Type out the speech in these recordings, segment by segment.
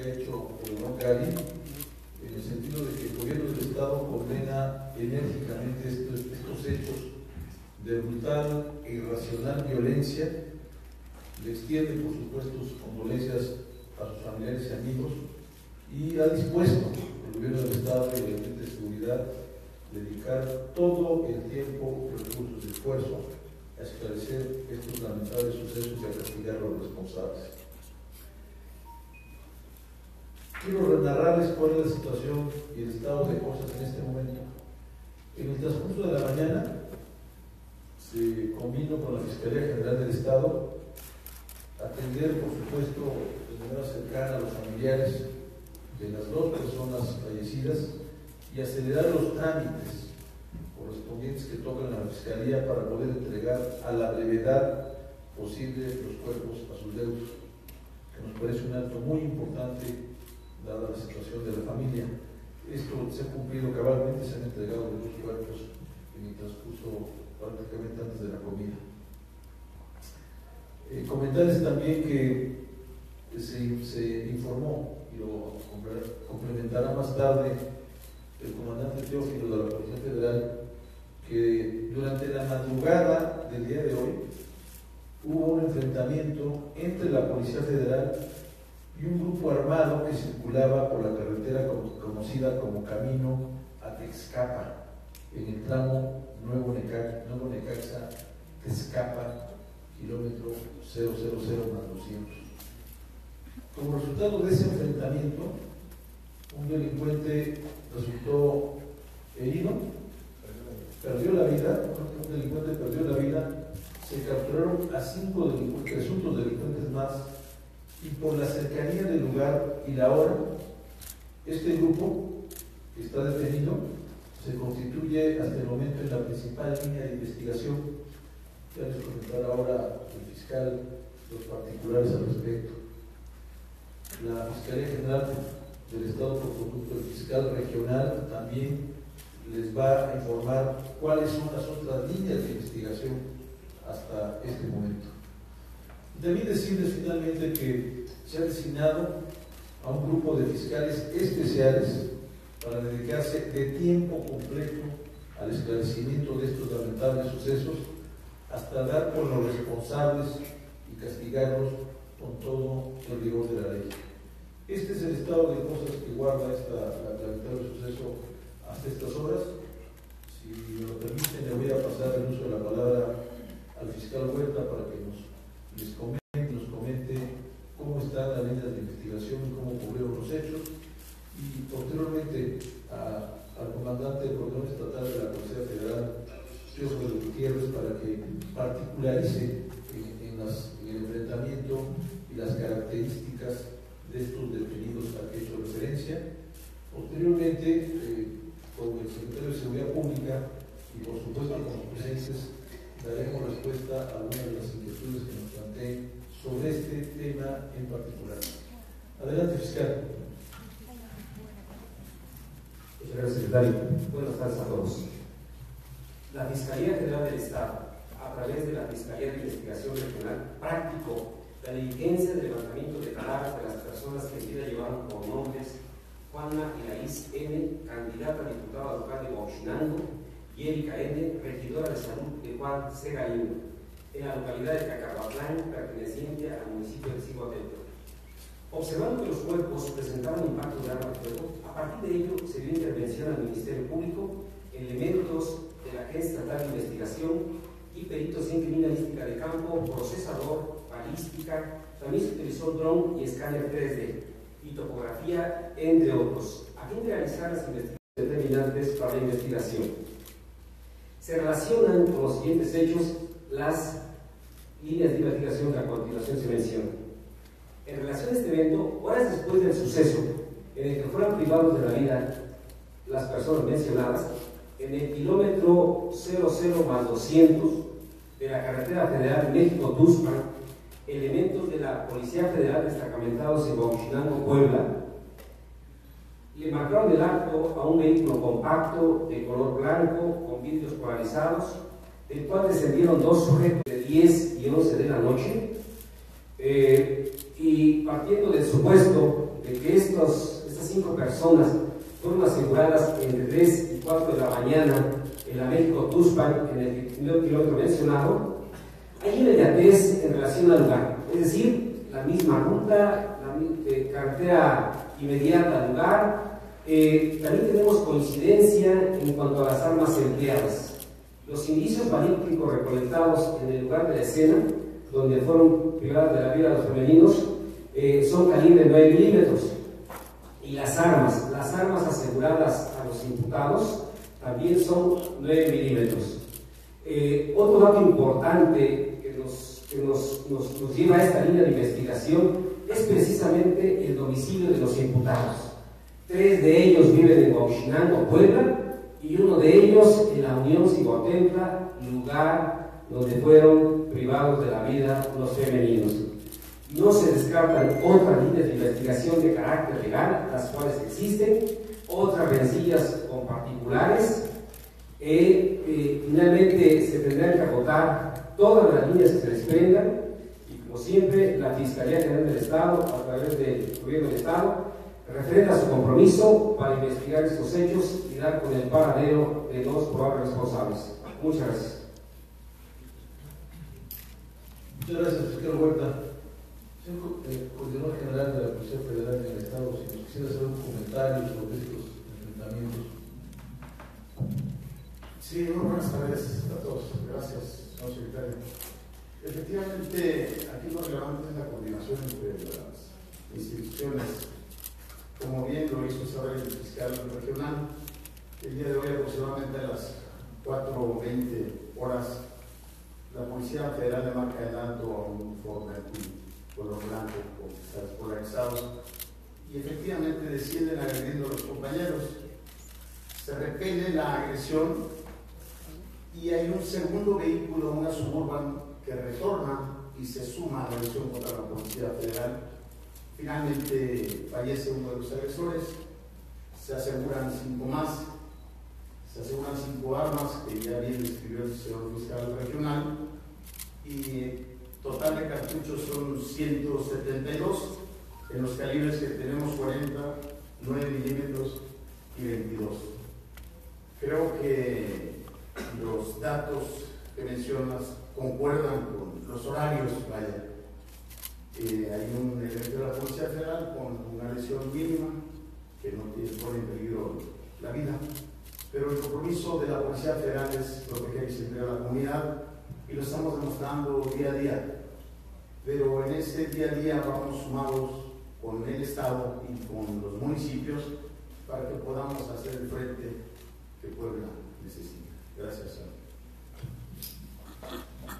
ha hecho el don Gary, en el sentido de que el gobierno del Estado condena enérgicamente estos, estos hechos de brutal e irracional violencia, le extiende, por supuesto, sus condolencias a sus familiares y amigos y ha dispuesto el gobierno del Estado y el Gabinete de Seguridad dedicar todo el tiempo, recursos y esfuerzo a esclarecer estos lamentables sucesos y a castigar a los responsables. Quiero narrarles cuál es la situación y el estado de cosas en este momento. En el transcurso de la mañana se combinó con la Fiscalía General del Estado atender, por supuesto, de manera cercana a los familiares de las dos personas fallecidas y acelerar los trámites correspondientes que tocan a la Fiscalía para poder entregar a la brevedad posible los cuerpos a sus deudos, que nos parece un acto muy importante la situación de la familia. Esto se ha cumplido cabalmente, se han entregado los dos cuerpos en el transcurso prácticamente antes de la comida. Eh, comentarles también que se, se informó, y lo complementará más tarde el comandante Teófilo de la Policía Federal, que durante la madrugada del día de hoy hubo un enfrentamiento entre la Policía Federal y un grupo armado que circulaba por la carretera conocida como Camino a Texcapa, en el tramo Nuevo, Necaxa, Nuevo Necaxa Texcapa, kilómetro 000 más 200. Como resultado de ese enfrentamiento, un delincuente resultó herido, perdió la vida, un delincuente perdió la vida, se capturaron a cinco delincuentes, presuntos delincuentes más y por la cercanía del lugar y la hora, este grupo que está detenido se constituye hasta el momento en la principal línea de investigación. Ya les comentará ahora el fiscal los particulares al respecto. La Fiscalía General del Estado por conducto del fiscal regional también les va a informar cuáles son las otras líneas de investigación hasta este momento. Debí decirles finalmente que se ha designado a un grupo de fiscales especiales para dedicarse de tiempo completo al esclarecimiento de estos lamentables sucesos hasta dar con los responsables y castigarlos con todo el rigor de la ley. Este es el estado de cosas que guarda esta lamentable suceso hasta estas horas. Si me lo permiten, le voy a pasar el uso de la palabra al fiscal Huerta para que nos les comente, nos comente cómo están las líneas de investigación cómo ocurrieron los hechos. Y posteriormente al comandante del Cordón Estatal de la Policía Federal, Teófilo Gutiérrez, para que particularice en, en, las, en el enfrentamiento y las características de estos detenidos a que he hecho referencia. Posteriormente, eh, con el secretario de Seguridad Pública y por supuesto con los presentes, daremos respuesta a algunas de las inquietudes que nos planteen sobre este tema en particular. Adelante, fiscal. Gracias, secretario. Buenas tardes a todos. La Fiscalía General del Estado, a través de la Fiscalía de Investigación Regional, practicó la diligencia de levantamiento de cadáveres de las personas que en vida llevaron por nombres Juana Elaís N., candidata a diputada local de Bauchinango, y Erika N., regidora de salud de Juan Segaíno, en la localidad de Cacahuatlán, perteneciente al municipio de Ciguatelco. Observando que los cuerpos presentaban impacto de arma de fuego, a partir de ello se dio intervención al Ministerio Público, elementos de la Agencia Estatal de Investigación y peritos en criminalística de campo, procesador, balística, también se utilizó dron y escáner 3D y topografía, entre otros, a fin de realizar las investigaciones determinantes para la investigación. Se relacionan con los siguientes hechos las líneas de investigación que a continuación se mencionan. En relación a este evento, horas después del suceso en el que fueron privados de la vida las personas mencionadas, en el kilómetro 00 más 200 de la carretera federal México-Tuxpan, elementos de la Policía Federal destacamentados en Bauchinango, Puebla, le marcaron el acto a un vehículo compacto de color blanco con vidrios polarizados, del cual descendieron dos sujetos de 10 y 11 de la noche, eh, y partiendo del supuesto de que estos, estas cinco personas fueron aseguradas entre 3 y 4 de la mañana en la México Tuspan, en el kilómetro mencionado, hay inmediatez en relación al lugar, es decir, la misma ruta, la eh, carretera inmediata al lugar. Eh, también tenemos coincidencia en cuanto a las armas empleadas. Los indicios balísticos recolectados en el lugar de la escena, donde fueron privadas de la vida los femeninos, eh, son calibre 9 milímetros. Y las armas, las armas aseguradas a los imputados también son 9 milímetros. Eh, otro dato importante que, nos, que nos, nos, lleva a esta línea de investigación es precisamente el domicilio de los imputados. Tres de ellos viven en Huachinango, Puebla, y uno de ellos en la Unión Ciguatempla, lugar donde fueron privados de la vida los femeninos. No se descartan otras líneas de investigación de carácter legal, las cuales existen, otras rencillas con particulares. Eh, eh, finalmente se tendrán que agotar todas las líneas que se desprendan y como siempre la Fiscalía General del Estado, a través del Gobierno del Estado, refrenda su compromiso para investigar estos hechos y dar con el paradero de los probables responsables. Muchas gracias. Muchas gracias, fiscal Huerta. Señor eh, Coordinador General de la Policía Federal del Estado, si nos quisiera hacer un comentario sobre estos enfrentamientos. Sí, muy buenas tardes a todos. Gracias, señor secretario. Efectivamente, aquí lo relevante es la coordinación entre las instituciones como bien lo hizo saber el fiscal regional, el día de hoy aproximadamente a las 4.20 horas, la Policía Federal le marca el alto a un Ford color blanco con cristales polarizados y efectivamente descienden agrediendo a los compañeros. Se repele la agresión y hay un segundo vehículo, una suburban, que retorna y se suma a la agresión contra la Policía Federal Finalmente fallece uno de los agresores, se aseguran cinco más, se aseguran cinco armas que ya bien describió el señor fiscal regional y total de cartuchos son 172 en los calibres que tenemos 40, 9 milímetros y 22. Creo que los datos que mencionas concuerdan con los horarios, vaya, eh, hay un elemento de la Policía Federal con una lesión mínima que no tiene, pone en peligro la vida. Pero el compromiso de la Policía Federal es proteger y servir a la comunidad y lo estamos demostrando día a día. Pero en ese día a día vamos sumados con el Estado y con los municipios para que podamos hacer el frente que Puebla necesita. Gracias.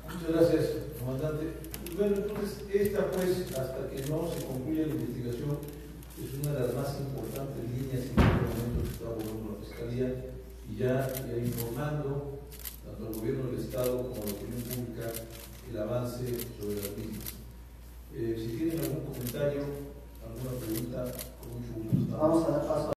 Muchas gracias, comandante. Bueno, entonces, esta pues, hasta que no se concluya la investigación, es una de las más importantes líneas en este momento que está abordando la Fiscalía y ya, informando tanto al gobierno del Estado como a la opinión pública el avance sobre las mismas. Eh, si tienen algún comentario, alguna pregunta, con mucho gusto. Vamos a dar paso